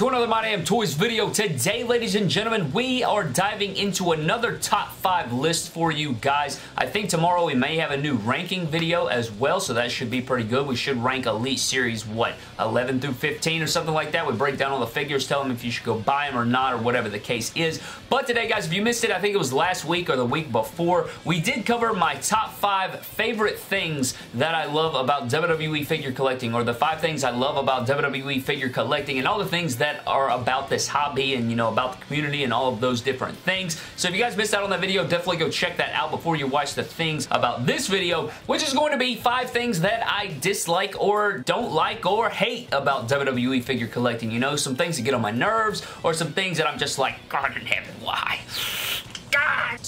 to another My Damn Toys video. Today, ladies and gentlemen, we are diving into another top 5 list for you guys. I think tomorrow we may have a new ranking video as well, so that should be pretty good. We should rank Elite Series, what, 11 through 15 or something like that. We break down all the figures, tell them if you should go buy them or not, or whatever the case is. But today, guys, if you missed it, I think it was last week or the week before, we did cover my top 5 favorite things that I love about WWE figure collecting, or the 5 things I love about WWE figure collecting, and all the things that are about this hobby and, you know, about the community and all of those different things. So if you guys missed out on that video, definitely go check that out before you watch the things about this video, which is going to be five things that I dislike or don't like or hate about WWE figure collecting. You know, some things that get on my nerves or some things that I'm just like, God in heaven, why?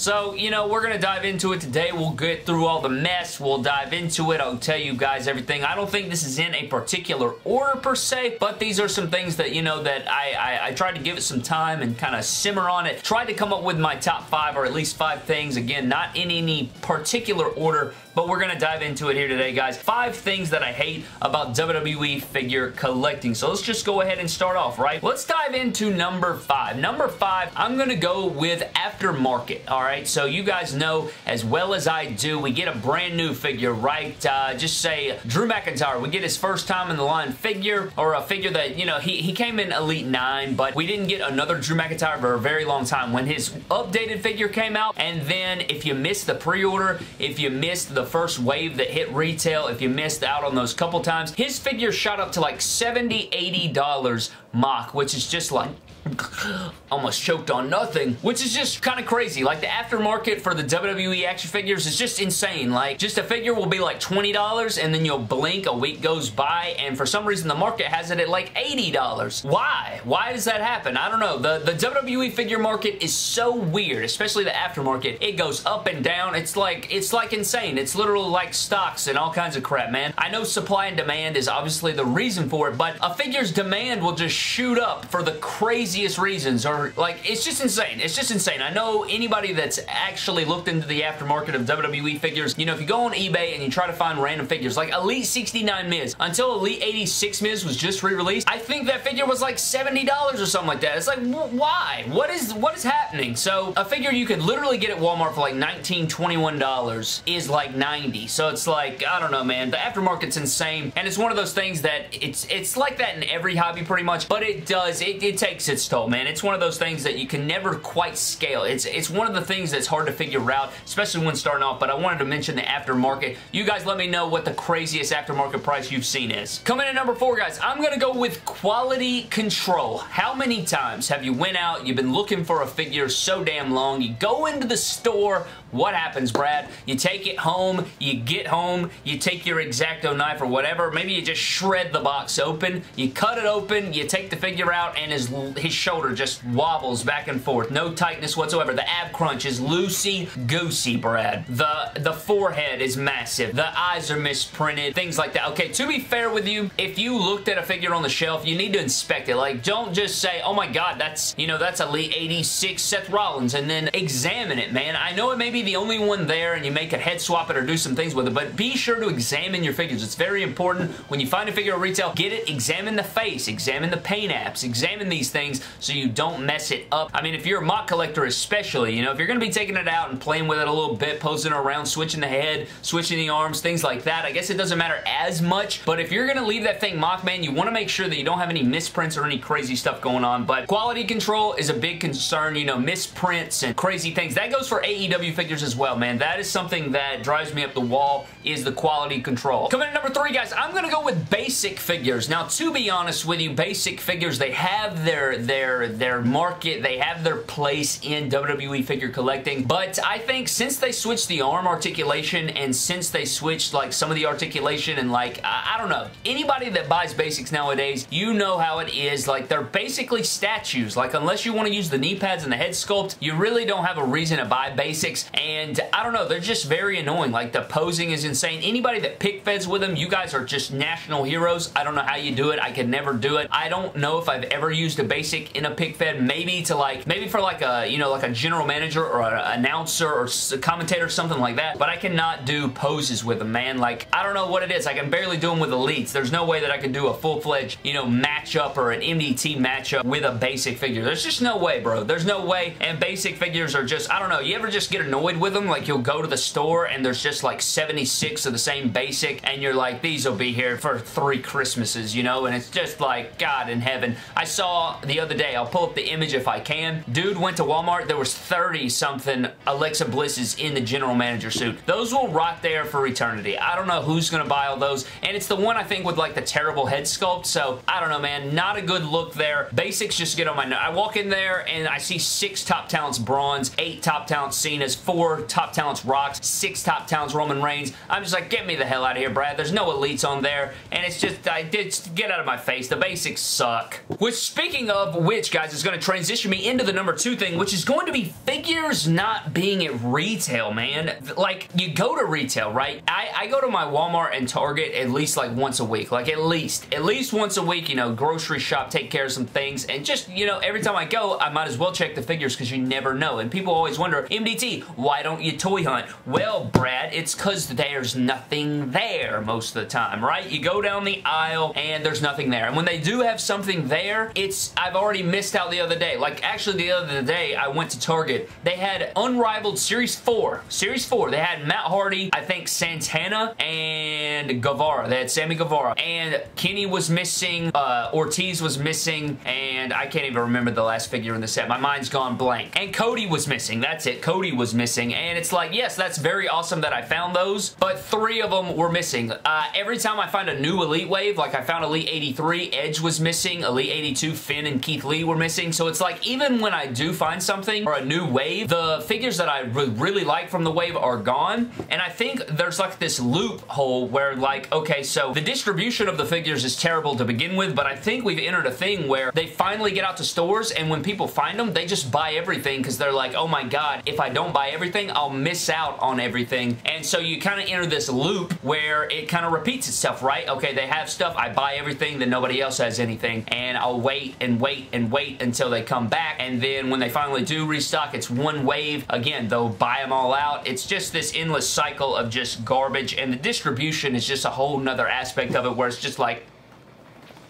So, you know, we're going to dive into it today. We'll get through all the mess. We'll dive into it. I'll tell you guys everything. I don't think this is in a particular order per se, but these are some things that, you know, that I, I, I tried to give it some time and kind of simmer on it. Tried to come up with my top five or at least five things. Again, not in any particular order, but we're to dive into it here today, guys. Five things that I hate about WWE figure collecting. So let's just go ahead and start off, right? Let's dive into number five. Number five, I'm to go with aftermarket, all right? So you guys know as well as I do, we get a brand new figure, right? Uh, just say Drew McIntyre. We get his first time in the line figure or a figure that, you know, he, he came in Elite 9, but we didn't get another Drew McIntyre for a very long time. When his updated figure came out, and then if you missed the pre-order, if you missed the the first wave that hit retail, if you missed out on those couple times, his figure shot up to like $70, $80 MOC, which is just like almost choked on nothing, which is just kind of crazy. Like the aftermarket for the WWE action figures is just insane. Like just a figure will be like $20 and then you'll blink, a week goes by and for some reason the market has it at like $80. Why? Why does that happen? I don't know. The, the WWE figure market is so weird, especially the aftermarket. It goes up and down. It's like, it's like insane. It's literally like stocks and all kinds of crap, man. I know supply and demand is obviously the reason for it, but a figure's demand will just shoot up for the craziest reasons or like it's just insane. It's just insane. I know anybody that's actually looked into the aftermarket of WWE figures, you know, if you go on eBay and you try to find random figures, like Elite 69 Miz, until Elite 86 Miz was just re-released, I think that figure was like $70 or something like that. It's like, why? What is what is happening? So a figure you could literally get at Walmart for like $19, $21 is like 90. So it's like, I don't know, man. The aftermarket's insane, and it's one of those things that it's it's like that in every hobby pretty much, but it does, it, it takes its toll, man. It's one of those things that you can never quite scale. It's, it's one of the things that's hard to figure out, especially when starting off, but I wanted to mention the aftermarket. You guys let me know what the craziest aftermarket price you've seen is. Coming in number four, guys, I'm going to go with quality control. How many times have you went out, you've been looking for a figure so damn long, you go into the store, what happens, Brad? You take it home, you get home, you take your X-Acto knife or whatever, maybe you just shred the box open, you cut it open, you take the figure out, and his, his shoulder just wobbles back and forth. No tightness whatsoever. The ab crunch is loosey-goosey, Brad. The, the forehead is massive. The eyes are misprinted, things like that. Okay, to be fair with you, if you looked at a figure on the shelf, you need to inspect it. Like, don't just say, oh my god, that's, you know, that's Elite 86 Seth Rollins, and then examine it, man. I know it may be the only one there and you make a head swap it or do some things with it, but be sure to examine your figures. It's very important. When you find a figure at retail, get it, examine the face, examine the paint apps, examine these things so you don't mess it up. I mean, if you're a MOC collector especially, you know, if you're going to be taking it out and playing with it a little bit, posing around, switching the head, switching the arms, things like that, I guess it doesn't matter as much, but if you're going to leave that thing MOC, man, you want to make sure that you don't have any misprints or any crazy stuff going on, but quality control is a big concern, you know, misprints and crazy things. That goes for AEW as well, man. That is something that drives me up the wall is the quality control. Coming in number three, guys, I'm going to go with basic figures. Now, to be honest with you, basic figures, they have their, their, their market, they have their place in WWE figure collecting, but I think since they switched the arm articulation and since they switched like some of the articulation and like, I, I don't know, anybody that buys basics nowadays, you know how it is. Like, they're basically statues. Like, unless you want to use the knee pads and the head sculpt, you really don't have a reason to buy basics, and I don't know, they're just very annoying. Like, the posing is insane. Anybody that pic feds with them, you guys are just national heroes. I don't know how you do it. I could never do it. I don't know if I've ever used a basic in a pic fed, maybe to like, maybe for like a, you know, like a general manager or an announcer or a commentator, or something like that, but I cannot do poses with them, man. Like, I don't know what it is. I can barely do them with elites. There's no way that I can do a full-fledged, you know, matchup or an MDT matchup with a basic figure. There's just no way, bro. There's no way, and basic figures are just, I don't know, you ever just get annoyed with them? Like, you'll go to the store and there's just like 76 of the same basic, and you're like, these will be here for three Christmases, you know? And it's just like, God in heaven. I saw the other day, I'll pull up the image if I can. Dude went to Walmart, there was 30 something Alexa Blisses in the general manager suit. Those will rot there for eternity. I don't know who's gonna buy all those, and it's the one I think with like the terrible head sculpt, so I don't know, man. Not a good look there. Basics just get on my I walk in there and I see six top talents Brauns, eight top talents Cena's, four top talents Rocks, six top talents Roman Reigns. I'm just like, get me the hell out of here, Brad. There's no elites on there, and it's just, I did get out of my face. The basics suck. Which, speaking of which, guys, is going to transition me into the number two thing, which is going to be figures not being at retail, man. Like, you go to retail, right? I, I go to my Walmart and Target at least like once a week. Like, at least. At least once a week, you know, grocery shop, take care of some things, and just, you know, every time I go, I might as well check the figures because you never know. And people always wonder, MDT, why don't you toy hunt? Well, Brad, it's because there's nothing there most of the time, right? You go down the aisle and there's nothing there. And when they do have something there, it's, I've already missed out the other day. Like, actually the other day, I went to Target. They had Unrivaled Series 4. Series 4. They had Matt Hardy, I think Santana, and Guevara. They had Sammy Guevara. And Kenny was missing, uh, Ortiz was missing, and I can't even remember the last figure in the set. My mind's gone blank. And Cody was missing. That's it. Cody was missing. And it's like, yes, that's very awesome that I found those, but three of them were missing. Uh, every time I find a new Elite Wave, like I found Elite 83, Edge was missing, Elite 82, Finn and Keith Lee were missing, so it's like even when I do find something or a new wave, the figures that I re really like from the wave are gone, and I think there's like this loophole where like, okay, so the distribution of the figures is terrible to begin with, but I think we've entered a thing where they finally get out to stores, and when people find them, they just buy everything because they're like, oh my god, if I don't buy everything, I'll miss out on everything, and so you kind of enter this loop where it kind of repeats itself, right? Okay, they have stuff, I buy everything, then nobody else has anything, and I'll wait and wait and wait until they come back, and then when they finally do restock, it's one wave. Again, they'll buy them all out. It's just this endless cycle of just garbage, and the distribution is just a whole nother aspect of it where it's just like,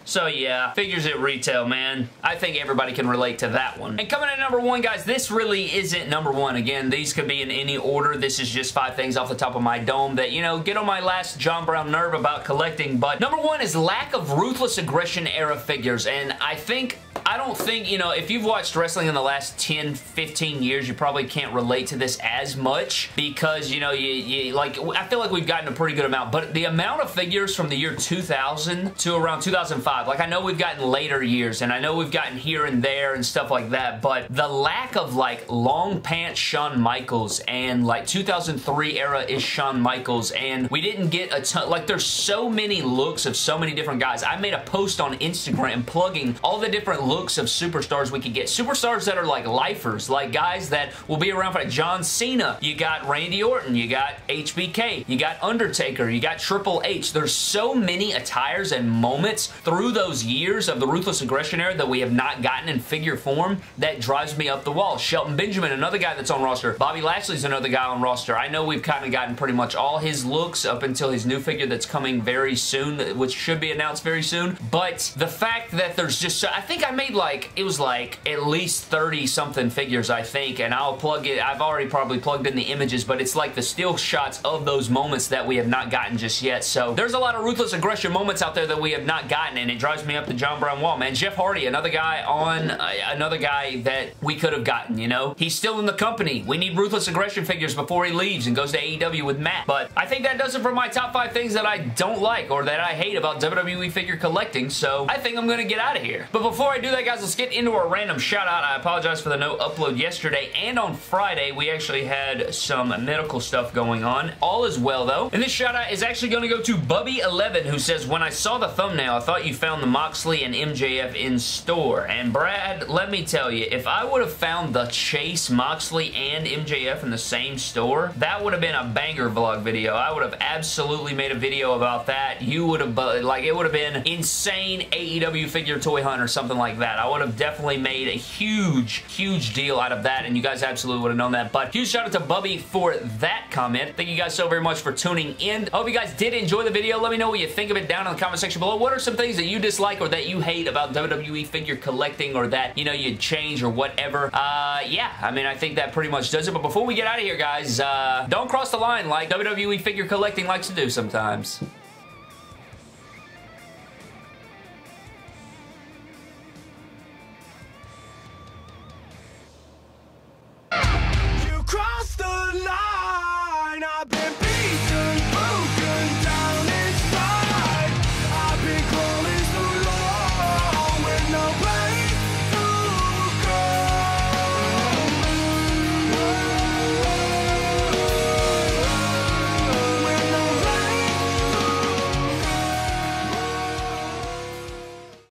so yeah, figures at retail, man. I think everybody can relate to that one. And coming in at number one, guys, this really isn't number one. Again, these could be in any order. This is just five things off the top of my dome that, you know, get on my last John Brown nerve about collecting. But number one is lack of Ruthless Aggression era figures. And I think I don't think, you know, if you've watched wrestling in the last 10, 15 years, you probably can't relate to this as much because, you know, you, you like, I feel like we've gotten a pretty good amount, but the amount of figures from the year 2000 to around 2005, like I know we've gotten later years and I know we've gotten here and there and stuff like that, but the lack of like long pants Shawn Michaels and like 2003 era is Shawn Michaels and we didn't get a ton, like there's so many looks of so many different guys. I made a post on Instagram plugging all the different looks of superstars we could get. Superstars that are like lifers, like guys that will be around for like John Cena. You got Randy Orton, you got HBK, you got Undertaker, you got Triple H. There's so many attires and moments through those years of the Ruthless Aggression era that we have not gotten in figure form that drives me up the wall. Shelton Benjamin, another guy that's on roster. Bobby Lashley's another guy on roster. I know we've kind of gotten pretty much all his looks up until his new figure that's coming very soon, which should be announced very soon. But the fact that there's just so, I think I made like, it was like at least 30 something figures, I think, and I'll plug it, I've already probably plugged in the images, but it's like the still shots of those moments that we have not gotten just yet. So there's a lot of ruthless aggression moments out there that we have not gotten, and it drives me up the John Brown wall, man. Jeff Hardy, another guy on, uh, another guy that we could have gotten, you know? He's still in the company. We need ruthless aggression figures before he leaves and goes to AEW with Matt. But I think that does it for my top five things that I don't like or that I hate about WWE figure collecting, so I think I'm to get out of here. But before I do that, guys, let's get into a random shout out. I apologize for the no upload yesterday and on Friday. We actually had some medical stuff going on. All is well, though. And this shout out is actually going to go to Bubby11, who says, When I saw the thumbnail, I thought you found the Moxley and MJF in store. And Brad, let me tell you, if I would have found the Chase, Moxley, and MJF in the same store, that would have been a banger vlog video. I would have absolutely made a video about that. You would have, like, it would have been insane AEW figure toy hunt or something like that that. I would have definitely made a huge, huge deal out of that, and you guys absolutely would have known that. But huge shout out to Bubby for that comment. Thank you guys so very much for tuning in. I hope you guys did enjoy the video. Let me know what you think of it down in the comment section below. What are some things that you dislike or that you hate about WWE figure collecting or that, you know, you'd change or whatever? Uh, yeah, I mean, I think that pretty much does it. But before we get out of here, guys, uh, don't cross the line like WWE figure collecting likes to do sometimes.